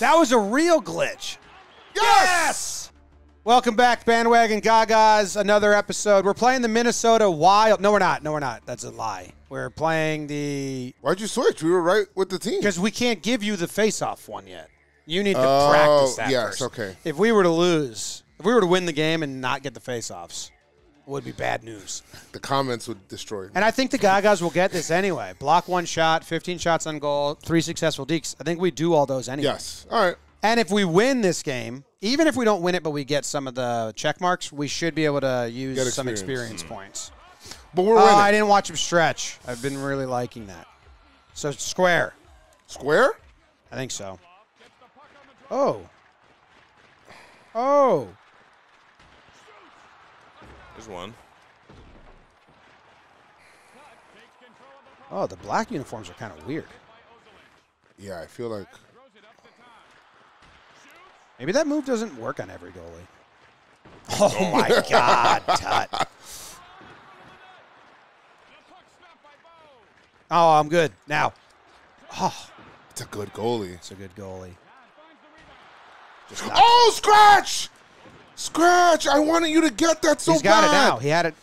That was a real glitch. Yes! Welcome back, Bandwagon Gagas. Another episode. We're playing the Minnesota Wild. No, we're not. No, we're not. That's a lie. We're playing the. Why'd you switch? We were right with the team. Because we can't give you the face-off one yet. You need to Oh, practice that yes, first. okay. If we were to lose, if we were to win the game and not get the face-offs, would be bad news. The comments would destroy me. And I think the Gagas will get this anyway. Block one shot, 15 shots on goal, three successful dekes. I think we do all those anyway. Yes. All right. And if we win this game, even if we don't win it, but we get some of the check marks, we should be able to use Get some experience. experience mm. points. But we're Oh, winning. I didn't watch him stretch. I've been really liking that. So square. Square? I think so. Oh. Oh. There's one. Oh, the black uniforms are kind of weird. Yeah, I feel like Maybe that move doesn't work on every goalie. Oh my God, Tut. Oh, I'm good now. Oh, it's a good goalie. it's a good goalie. Oh, scratch! Scratch! I wanted you to get that so He's got it bad. now. He had it.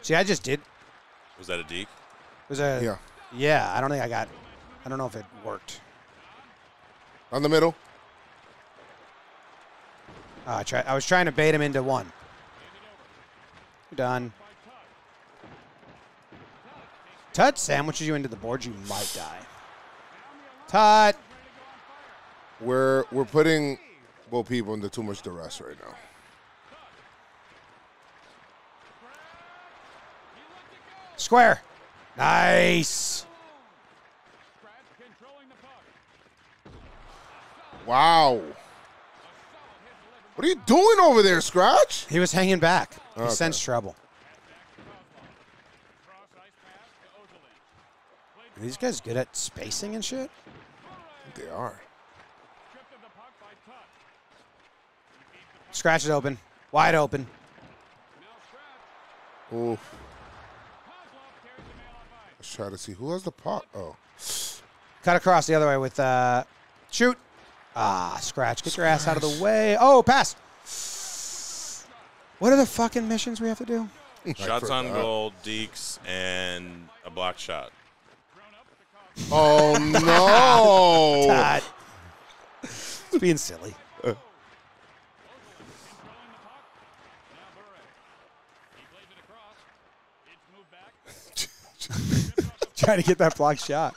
See, I just did. Was that a deke? was a Yeah. yeah. I don't think I got. I don't know if it worked. On the middle. Uh, I try, I was trying to bait him into one. Done. Tut sandwiches you into the board, you might die. Tut. We're we're putting Bo Peep under too much duress right now. Square. Nice. Wow. What are you doing over there, Scratch? He was hanging back. He Okay. sensed trouble. Are these guys good at spacing and shit? They are. Scratch it open. Wide open. Ooh. Let's try to see who has the puck. Oh. Cut across the other way with uh shoot. Ah, scratch. Get your ass out of the way. Oh, pass. What are the fucking missions we have to do? Shots on forgot. goal, dekes, and a block shot. Oh no. God. It's being silly. Trying to get that block shot.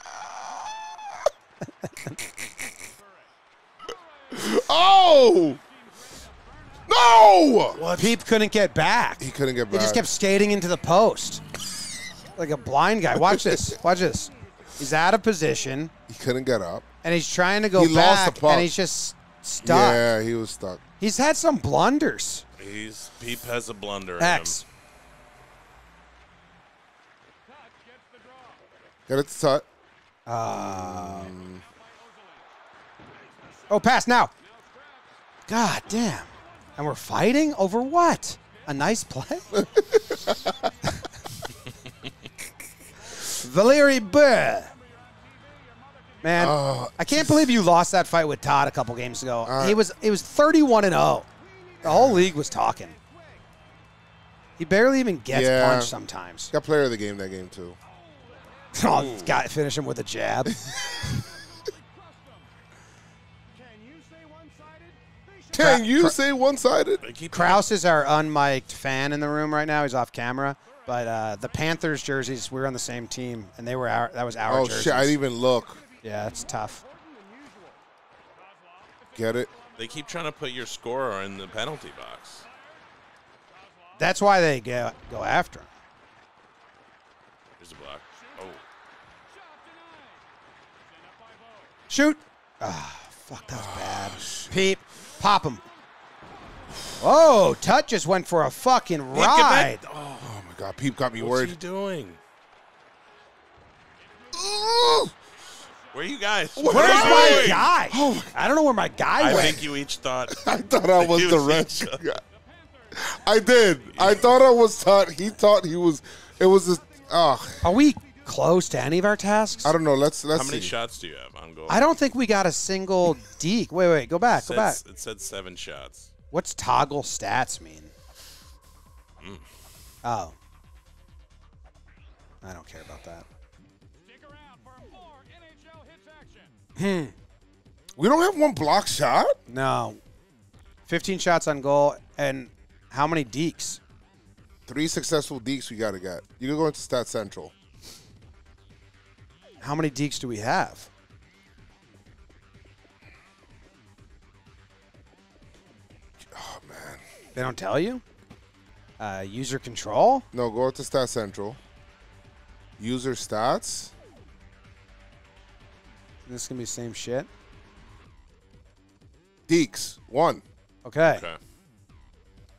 oh! No! Well, Peep couldn't get back. He couldn't get back. He just kept skating into the post. Like a blind guy. Watch this. Watch this. He's out of position He couldn't get up. and he's trying to go He lost the back puck. and he's just stuck. Yeah, he was stuck. He's had some blunders. He's Peep has a blunder. in X. Get it to Tut. Um, oh, pass now. God damn. And we're fighting over what? A nice play? Valeri Bure. Man, Oh, I can't believe you lost that fight with Todd a couple games ago. He was it was 31 and 0. The whole league was talking. He barely even gets Yeah. punched sometimes. Got player of the game that game too. Oh, got to finish him with a jab. Can you say one sided? They keep Kraus is our unmiked fan in the room right now. He's off camera. But uh, the Panthers jerseys, we were on the same team, and they were our. That was our Oh jerseys. shit! I didn't even look. Yeah, it's tough. Get it? They keep trying to put your scorer in the penalty box. That's why they go go after him. Here's a block. Oh, Shoot. Ah, fuck, that was bad. Peep, pop him. Oh, Tut just went for a fucking Peep, ride. Oh, Oh my god, Peep got me worried. what's he worried. doing? Ooh! Where are you guys? Where's What are my you doing? guy? I don't know where my guy I went. think you each thought. I thought I was the was red each- guy. I did. I thought I was Tut. He thought he was. It was. Just, oh, Are we close to any of our tasks? I don't know. Let's let's How many see. shots do you have on goal? I don't think we got a single deke. Wait, wait, go back, It go back. said, it said seven shots. What's toggle stats mean? Mm. Oh. I don't care about that. We don't have one block shot. No. 15 shots on goal and how many dekes? Three successful dekes we gotta get. You can go into Stat Central. How many dekes do we have? Oh man. They don't tell you? Uh, user control? No, go to Stat Central. User stats. This is going to be the same shit. Dekes One. Okay. Okay.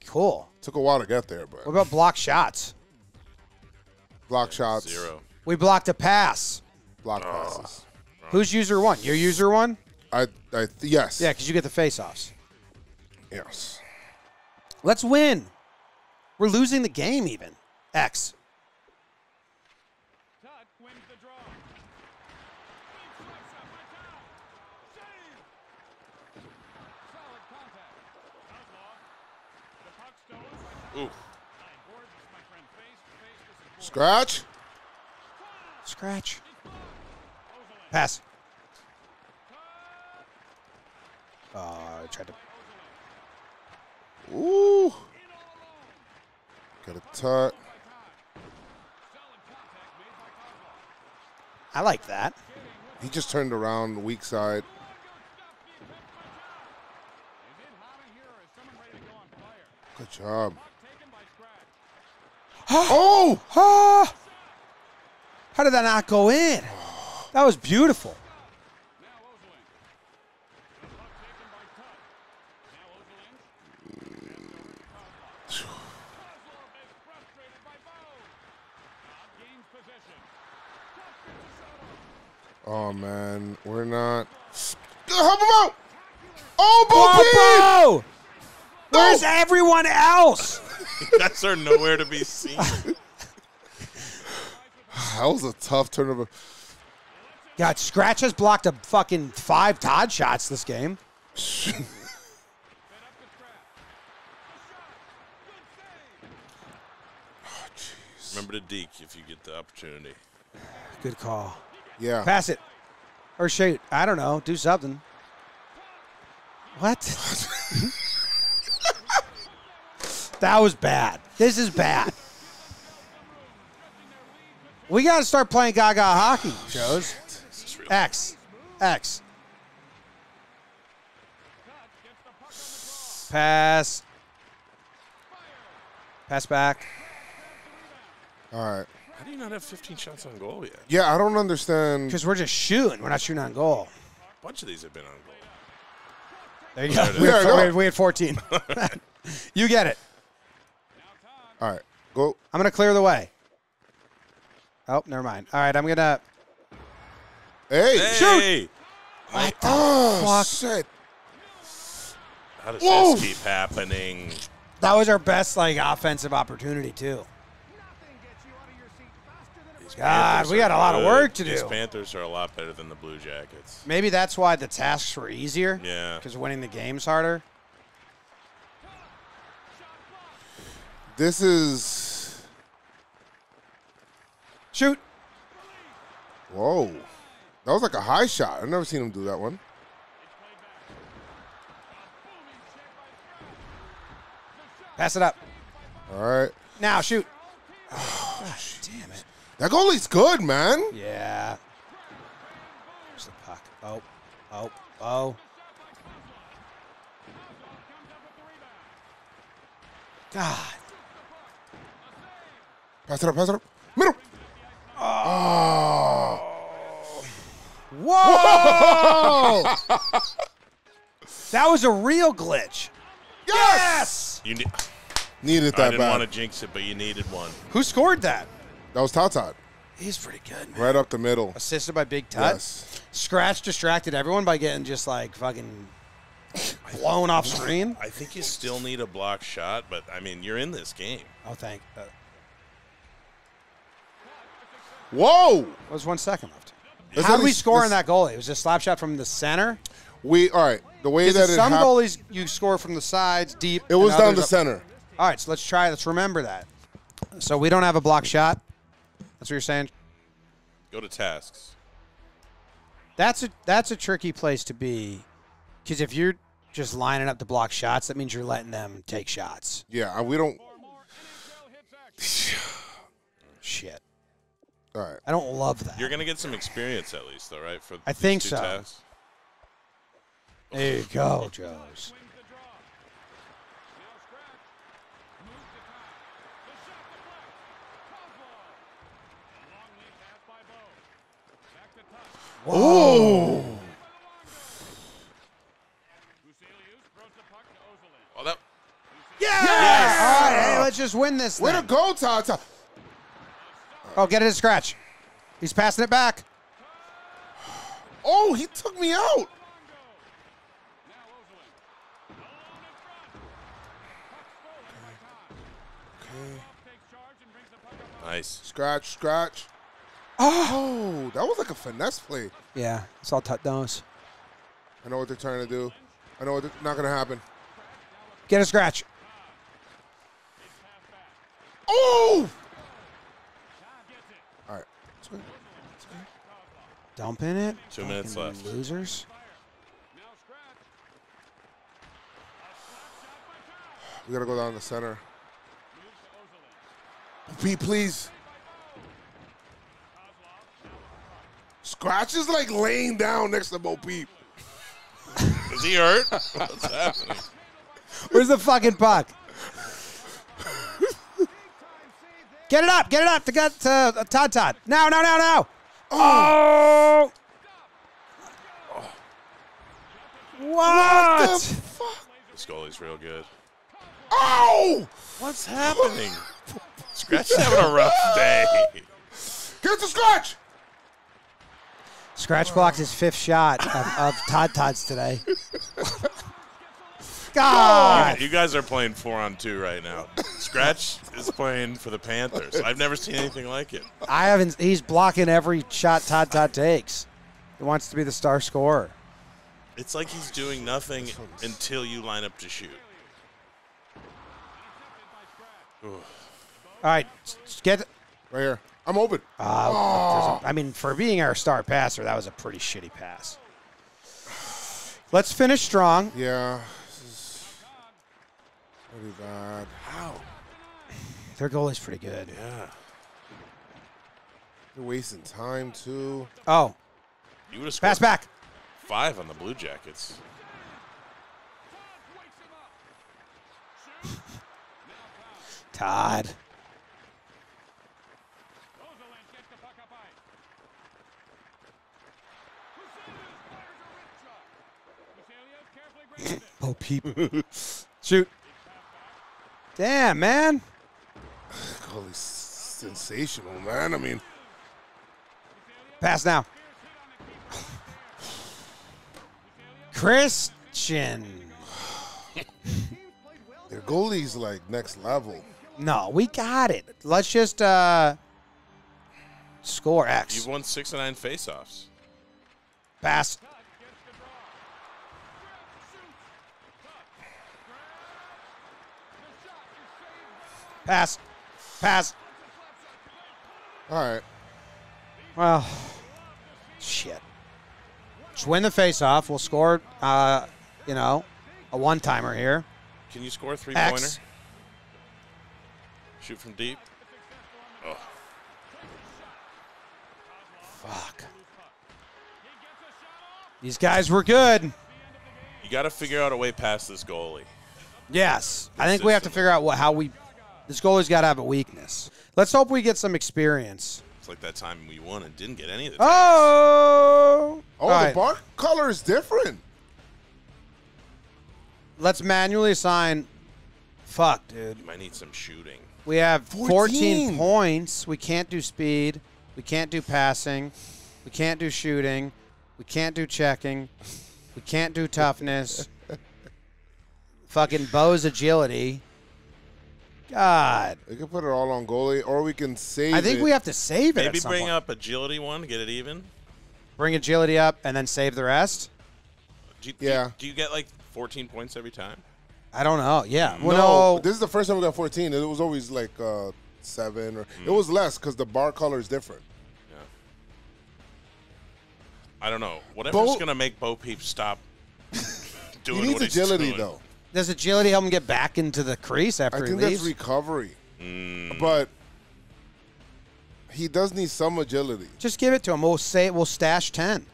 Cool. Took a while to get there, but What about block shots? block shots. Zero. We blocked a pass. Block oh. passes. Who's user one? Your user one? I I th- yes. Yeah, because you get the face offs. Yes. Let's win. We're losing the game even. X. Ooh. Scratch. Scratch. Pass. Oh, I tried to. Ooh. Got a tut. I like that. He just turned around weak side. Good job. oh! Ah! How did that not go in? That was beautiful. Oh man, we're not. Help him out! Oh, Bo Peep! Whoa, bro! Where's everyone else? You guys are nowhere to be seen. That was a tough turnover. God, Scratch has blocked a fucking five Todd shots this game. Remember to deke if you get the opportunity. Good call. Yeah. Pass it. Or shoot. I don't know. Do something. What? that was bad. This is bad. We got to start playing Gaga hockey, Joes. This is. X. X. Pass. Pass back. All right. How do you not have 15 shots on goal yet? Yeah, I don't understand. Because we're just shooting. We're not shooting on goal. A bunch of these have been on goal. There you go. There We had, There you go. we had 14. you get it. All right, go. I'm going to clear the way. Oh, never mind. All right, I'm going to. Hey, Hey! What the Oh fuck? shit! How does Whoa. this keep happening? That was our best like offensive opportunity too. These God, we got a lot of work to These do. Panthers are a lot better than the Blue Jackets. Maybe that's why the tasks were easier. Yeah. Because winning the game's harder. This is Shoot. whoa. That was like a high shot. I've never seen him do that one. Pass it up. All right, Now shoot. Oh, God damn it. that goalie's good, man. Yeah. There's the puck. Oh. Oh. Oh. God. Pass it up, pass it up, middle. Oh, ah. Whoa! that was a real glitch. yes! You ne- Needed I that didn't want to jinx it, but you needed one. Who scored that? That was Tatat, He's pretty good. right up the middle. Assisted by Big Tut. Yes. Scratch distracted everyone by getting just like fucking blown off screen. I think you still need a block shot, but I mean, you're in this game. Oh, thank. Uh, Whoa! was one second left. This How at did we least- score in that goalie? It was a slap shot from the center. We all right. The way that it it some happened, goalies you score from the sides deep? it was down the up- center. All right, so let's try. Let's remember that. So we don't have a block shot. That's what you're saying. Go to tasks. That's a that's a tricky place to be, because if you're just lining up to block shots, that means you're letting them take shots. Yeah, we don't. Shit, All right. I don't love that. You're gonna get some experience at least, though, right? For I these think two so. tasks? there you go, Joes. Oh, Oh, that. All right, hey, let's just win this. way to Thing. go, Tata. Oh, get it at scratch. He's passing it back. Oh, he took me out. Nice. Scratch, scratch. Oh. oh, that was like a finesse play. Yeah, it's all tut nose. I know what they're trying to do. I know what they're, not going to happen. Get a scratch. Oh! All right. It's good. It's good. Dumping it. Two minutes Fucking left. Losers. We got to go down the center. Pete, please. Scratch is like laying down next to Bo Peep. Is he hurt? What's happening? Where's the fucking puck? Get it up! Get it up to get to uh, Todd Todd. Now, now, now, now! Oh! What? What the fuck? This goalie's real good. Oh! What's happening? Scratch is having a rough day. Get the scratch! Scratch blocked his fifth shot of, of Todd Todd's today. God! You guys are playing four on two right now. Scratch is playing for the Panthers. I've never seen anything like it. I haven't. He's blocking every shot Todd Todd takes. He wants to be the star scorer. It's like he's doing nothing until you line up to shoot. All right, get. Right here. I'm open. Uh, I mean, for being our star passer, that was a pretty shitty pass. Let's finish strong. Yeah. This is pretty bad. How? Their goalie's pretty good. Yeah. They're wasting time, too. Oh, You would have pass back. five on the Blue Jackets. Todd. oh, peep. Shoot. Damn, man. Goalie's sensational, man. I mean, Pass now. Christian. their goalie's like next level. No, we got it. Let's just uh score X. You've won six of nine faceoffs. Pass. Pass. Pass. All right. Well, shit. Just win the face-off. We'll score, uh, you know, a one-timer here. Can you score a three X. pointer? Shoot from deep. Oh, Fuck. These guys were good. you got to figure out a way past this goalie. Yes. I think we have to figure out what how we. This goalie's got to have a weakness. Let's hope we get some experience. It's like that time we won and didn't get any of the. Oh. Oh, All the right. bar color is different. Let's manually assign. Fuck, dude. You might need some shooting. We have 14. 14. points. We can't do speed. We can't do passing. We can't do shooting. We can't do checking. We can't do toughness. Fucking Bo's agility. God. We can put it all on goalie, or we can save I think it. we have to save it. Maybe bring point. up agility one, to get it even. bring agility up, and then save the rest. Do you, Yeah. Do you, do you get like 14 points every time? I don't know. Yeah. no, Well, no. this is the first time we got 14. It was always like uh, seven, or it was less because the bar color is different. Yeah. I don't know. Whatever's Bo- gonna make Bo Peep stop doing He needs what he's agility doing. though. Does agility help him get back into the crease after I he think leaves? that's recovery, Mm. but he does need some agility. Just give it to him. We'll say we'll stash ten.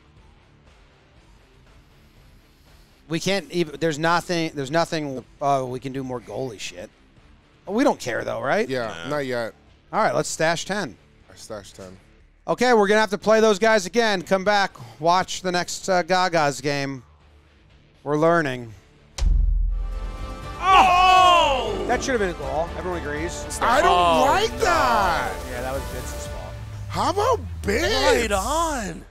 We can't even. There's nothing. There's nothing. Uh, we can do more goalie shit. We don't care though, right? Yeah, Nah. not yet. All right, let's stash ten. I stashed 10. Okay, we're gonna have to play those guys again. Come back, watch the next uh, Gaga's game. We're learning. Oh! That should have been a goal. Everyone agrees. I don't Oh, like that. Yeah, that was Vince's fault. How about Vince? Right on.